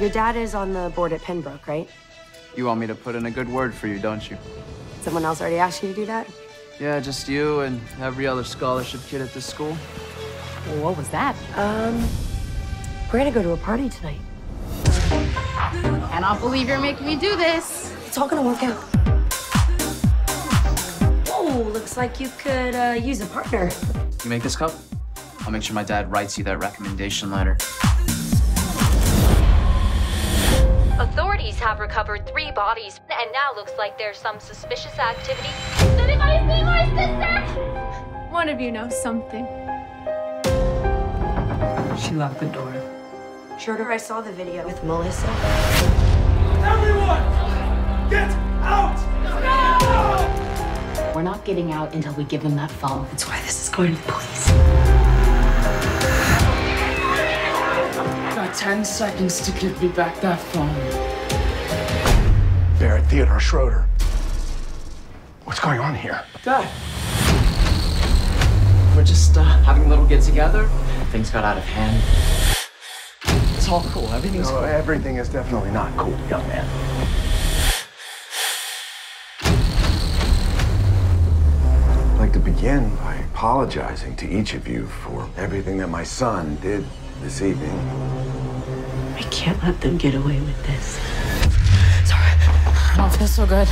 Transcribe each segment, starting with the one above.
Your dad is on the board at Pembroke, right? You want me to put in a good word for you, don't you? Someone else already asked you to do that? Yeah, just you and every other scholarship kid at this school. Well, What was that? Um, we're gonna go to a party tonight. Cannot believe you're making me do this. It's all gonna work out. Oh, looks like you could uh, use a partner. You make this cup? I'll make sure my dad writes you that recommendation letter. Have recovered three bodies, and now looks like there's some suspicious activity. Does anybody see my sister? One of you knows something. She locked the door. Schroeder, I saw the video with Melissa. Everyone! Get out! No! We're not getting out until we give them that phone. That's why this is going to the police. Got 10 seconds to give me back that phone. Barrett Theodore Schroeder. What's going on here? Dad. We're just uh, having a little get together. Things got out of hand. It's all cool. Everything's No, cool. everything is definitely not cool, young man. I'd like to begin by apologizing to each of you for everything that my son did this evening. I can't let them get away with this. I don't feel so good.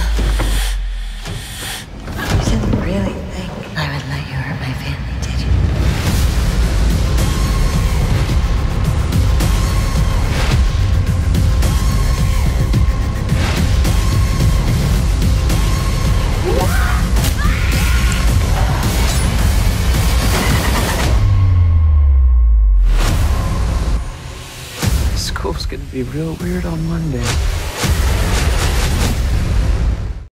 You didn't really think I would let you hurt my family, did you? School's gonna be real weird on Monday.